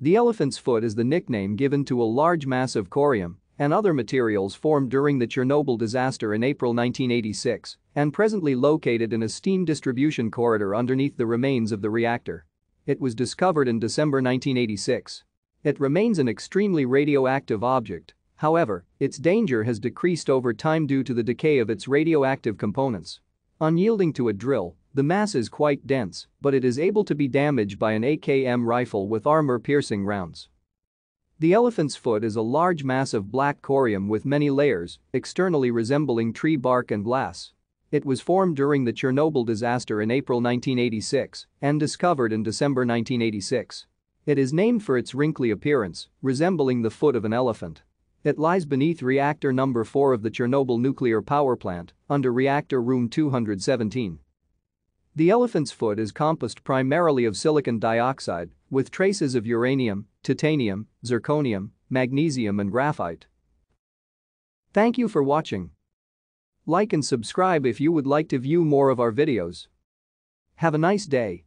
The elephant's foot is the nickname given to a large mass of corium and other materials formed during the Chernobyl disaster in April 1986 and presently located in a steam distribution corridor underneath the remains of the reactor. It was discovered in December 1986. It remains an extremely radioactive object, however, its danger has decreased over time due to the decay of its radioactive components. Unyielding to a drill, the mass is quite dense, but it is able to be damaged by an AKM rifle with armor-piercing rounds. The elephant's foot is a large mass of black corium with many layers, externally resembling tree bark and glass. It was formed during the Chernobyl disaster in April 1986 and discovered in December 1986. It is named for its wrinkly appearance, resembling the foot of an elephant. It lies beneath reactor number 4 of the Chernobyl nuclear power plant, under reactor room 217. The elephant's foot is composed primarily of silicon dioxide, with traces of uranium, titanium, zirconium, magnesium and graphite. Thank you for watching. Like and subscribe if you would like to view more of our videos. Have a nice day.